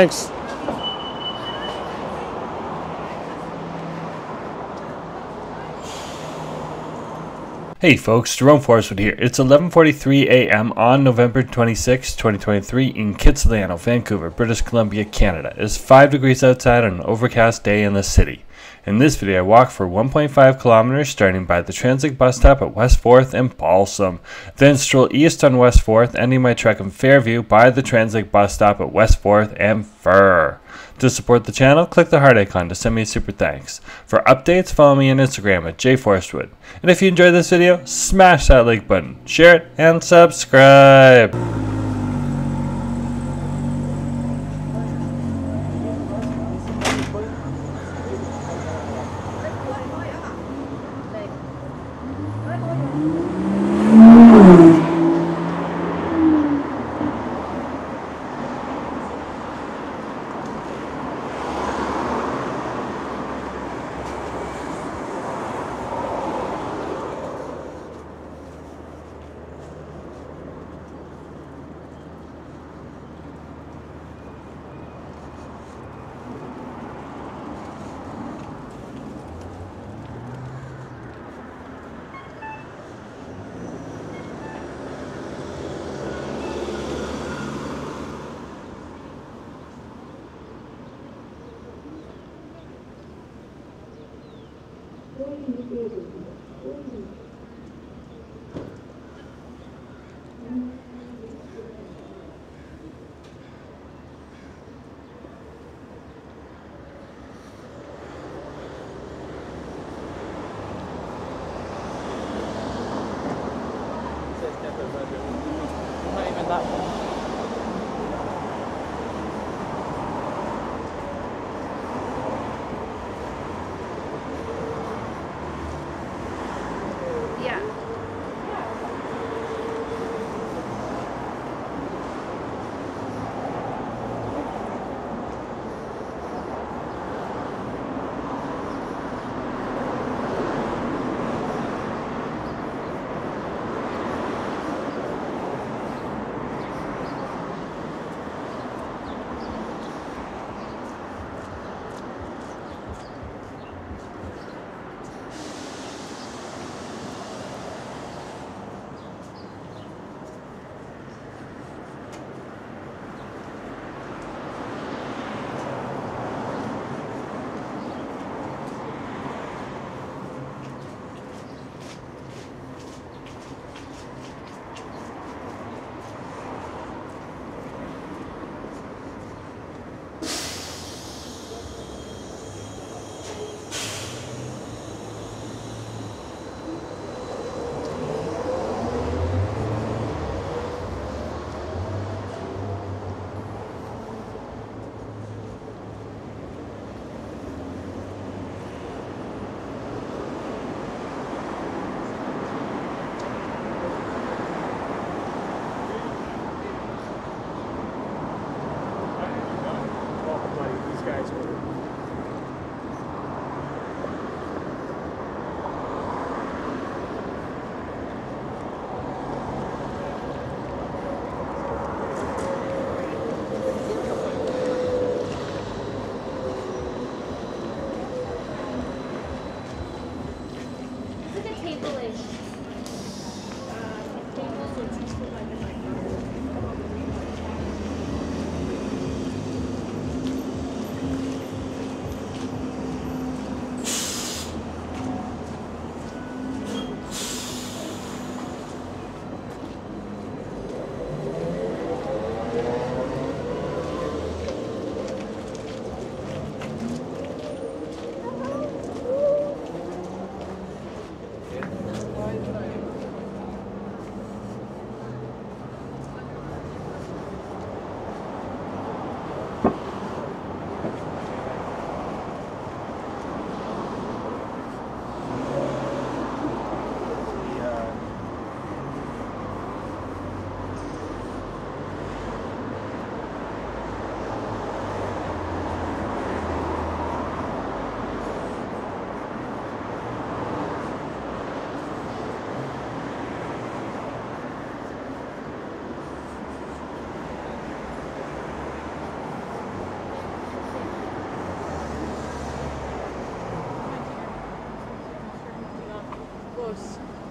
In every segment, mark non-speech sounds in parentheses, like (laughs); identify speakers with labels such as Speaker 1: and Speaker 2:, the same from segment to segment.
Speaker 1: Thanks. Hey folks, Jerome Forestwood here. It's 11:43 a.m. on November 26, 2023 in Kitsilano, Vancouver, British Columbia, Canada. It's 5 degrees outside on an overcast day in the city. In this video, I walk for 1.5 kilometers starting by the TransLink bus stop at West 4th and Balsam, then stroll east on West 4th, ending my trek in Fairview by the TransLink bus stop at West 4th and Fir. To support the channel, click the heart icon to send me super thanks. For updates, follow me on Instagram at jforestwood. And if you enjoyed this video, smash that like button, share it, and subscribe.
Speaker 2: Not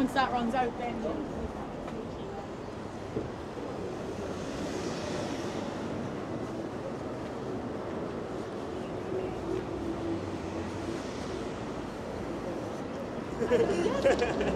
Speaker 2: once that runs out, then.
Speaker 3: Yeah. (laughs)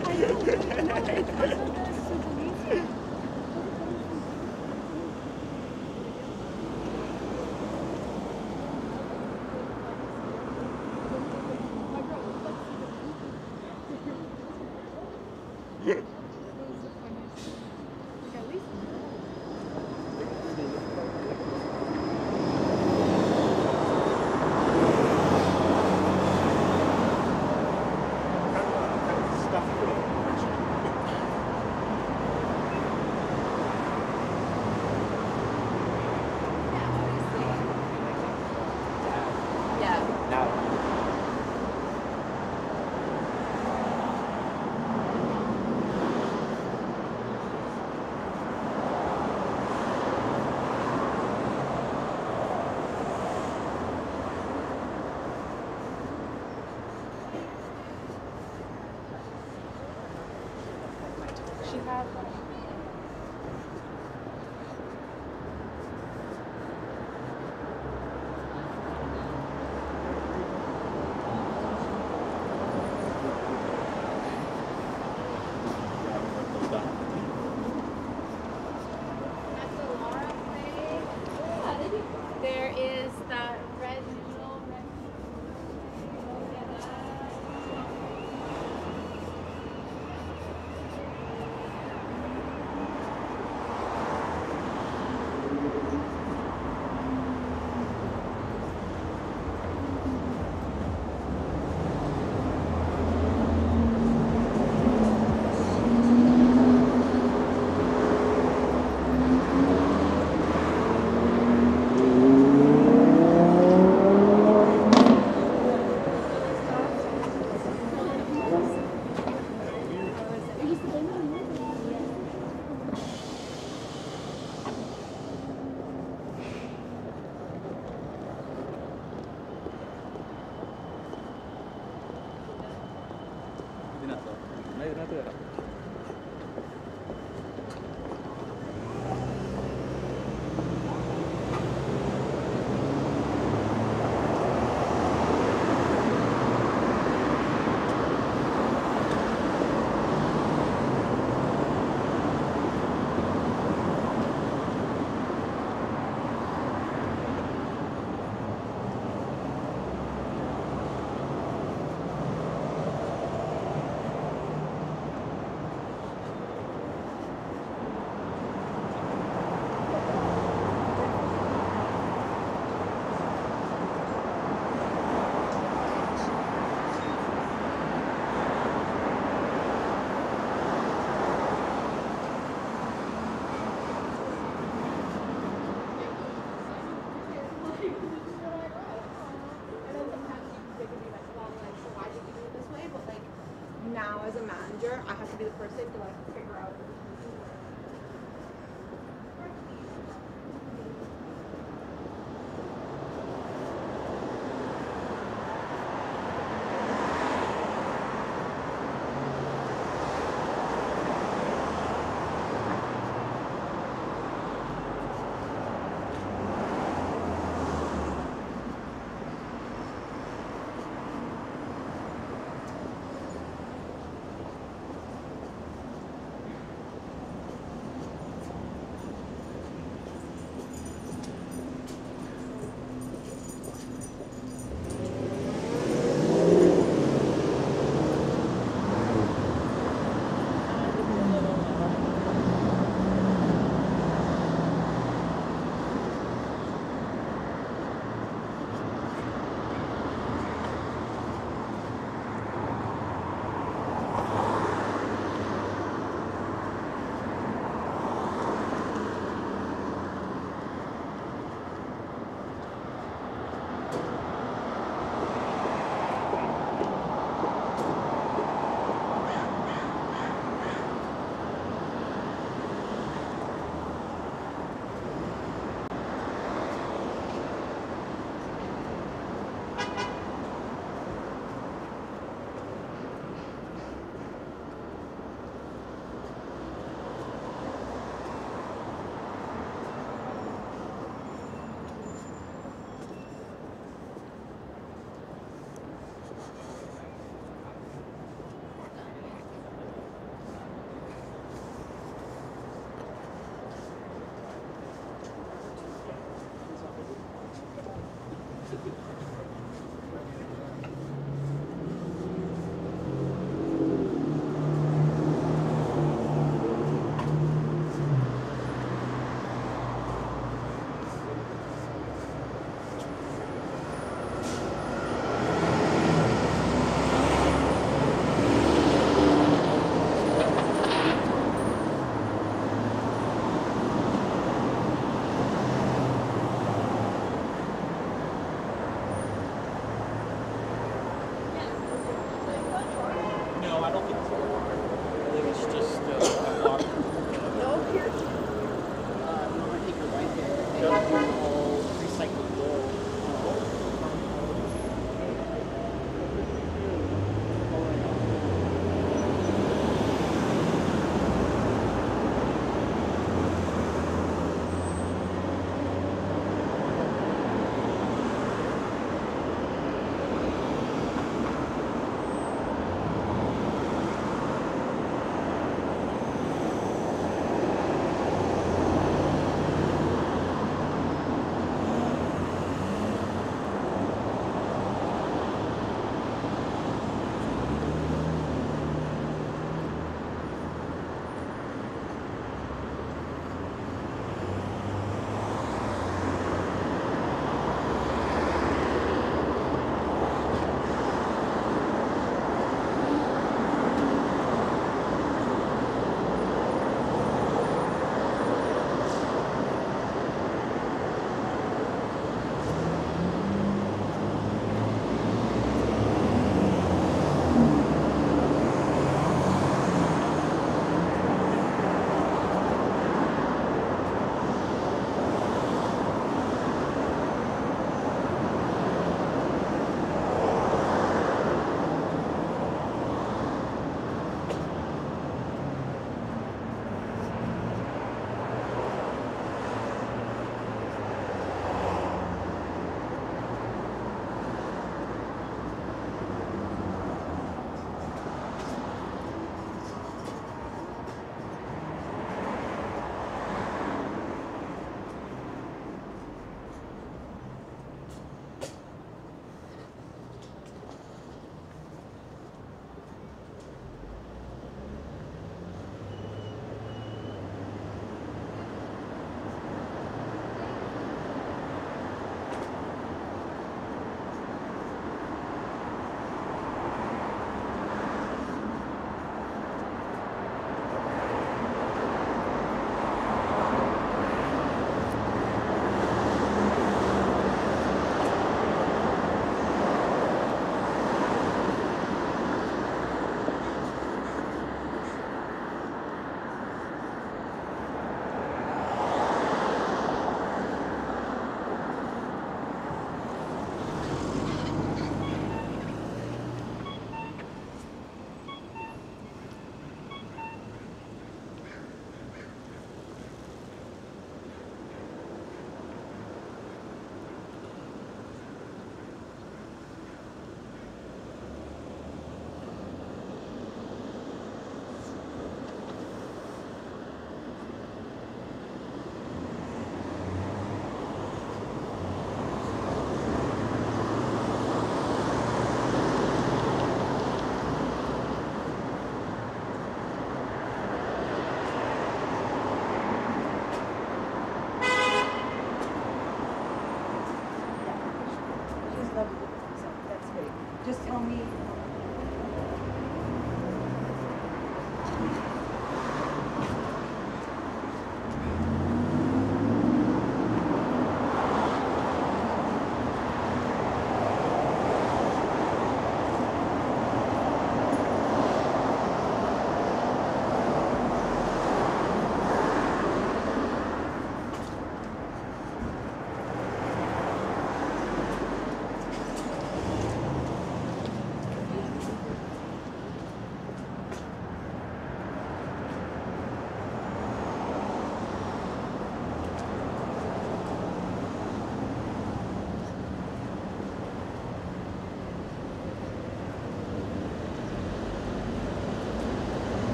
Speaker 3: Okay.